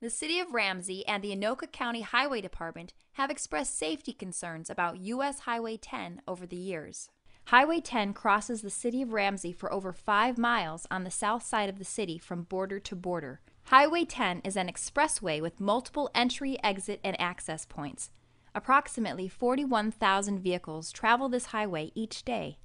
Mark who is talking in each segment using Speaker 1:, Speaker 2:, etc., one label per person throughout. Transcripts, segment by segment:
Speaker 1: The City of Ramsey and the Anoka County Highway Department have expressed safety concerns about U.S. Highway 10 over the years. Highway 10 crosses the City of Ramsey for over five miles on the south side of the city from border to border. Highway 10 is an expressway with multiple entry, exit, and access points. Approximately 41,000 vehicles travel this highway each day.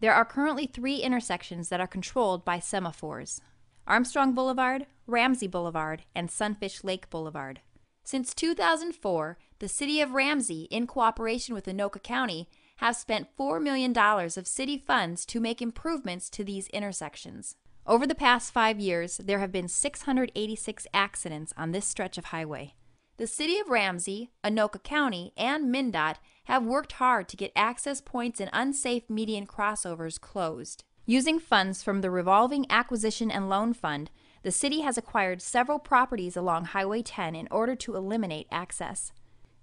Speaker 1: There are currently three intersections that are controlled by semaphores. Armstrong Boulevard, Ramsey Boulevard, and Sunfish Lake Boulevard. Since 2004, the City of Ramsey, in cooperation with Anoka County, has spent $4 million of city funds to make improvements to these intersections. Over the past five years, there have been 686 accidents on this stretch of highway. The City of Ramsey, Anoka County, and MnDOT have worked hard to get access points and unsafe median crossovers closed. Using funds from the Revolving Acquisition and Loan Fund, the city has acquired several properties along Highway 10 in order to eliminate access.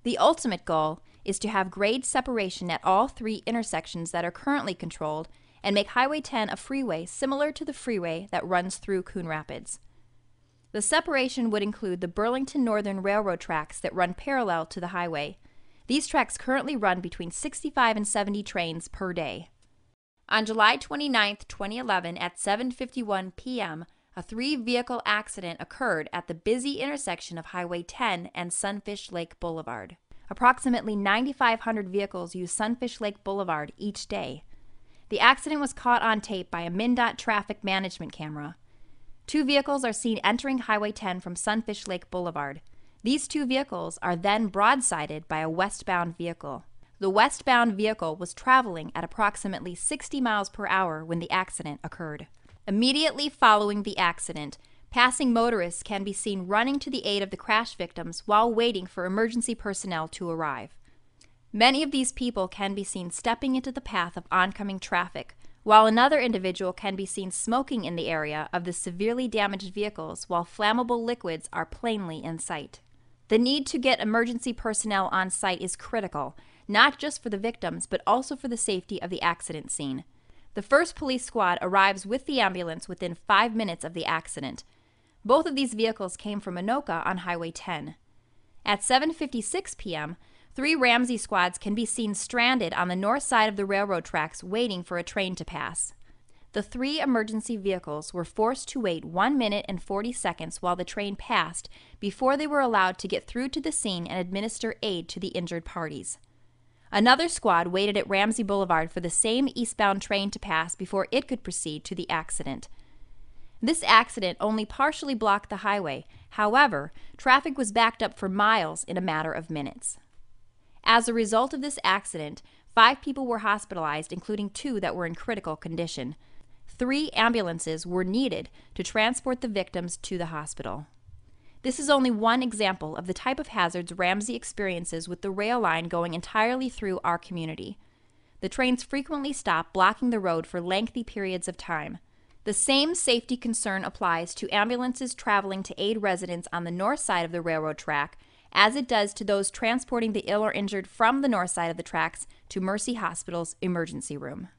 Speaker 1: The ultimate goal is to have grade separation at all three intersections that are currently controlled and make Highway 10 a freeway similar to the freeway that runs through Coon Rapids. The separation would include the Burlington Northern Railroad tracks that run parallel to the highway. These tracks currently run between 65 and 70 trains per day. On July 29, 2011, at 7:51 p.m., a three-vehicle accident occurred at the busy intersection of Highway 10 and Sunfish Lake Boulevard. Approximately 9,500 vehicles use Sunfish Lake Boulevard each day. The accident was caught on tape by a MnDOT traffic management camera. Two vehicles are seen entering Highway 10 from Sunfish Lake Boulevard. These two vehicles are then broadsided by a westbound vehicle. The westbound vehicle was traveling at approximately 60 miles per hour when the accident occurred. Immediately following the accident, passing motorists can be seen running to the aid of the crash victims while waiting for emergency personnel to arrive. Many of these people can be seen stepping into the path of oncoming traffic, while another individual can be seen smoking in the area of the severely damaged vehicles while flammable liquids are plainly in sight. The need to get emergency personnel on site is critical not just for the victims, but also for the safety of the accident scene. The first police squad arrives with the ambulance within five minutes of the accident. Both of these vehicles came from Anoka on Highway 10. At 7:56 p.m., three Ramsey squads can be seen stranded on the north side of the railroad tracks waiting for a train to pass. The three emergency vehicles were forced to wait 1 minute and 40 seconds while the train passed before they were allowed to get through to the scene and administer aid to the injured parties. Another squad waited at Ramsey Boulevard for the same eastbound train to pass before it could proceed to the accident. This accident only partially blocked the highway. However, traffic was backed up for miles in a matter of minutes. As a result of this accident, five people were hospitalized, including two that were in critical condition. Three ambulances were needed to transport the victims to the hospital. This is only one example of the type of hazards Ramsey experiences with the rail line going entirely through our community. The trains frequently stop, blocking the road for lengthy periods of time. The same safety concern applies to ambulances traveling to aid residents on the north side of the railroad track as it does to those transporting the ill or injured from the north side of the tracks to Mercy Hospital's emergency room.